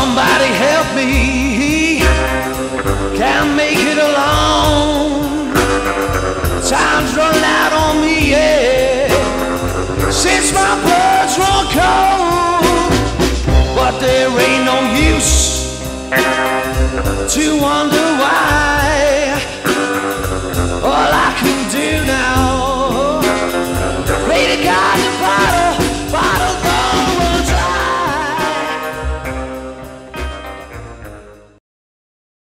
Somebody help me. Can't make it alone. Time's run out on me, yeah. Since my blood's run cold, but there ain't no use to wonder.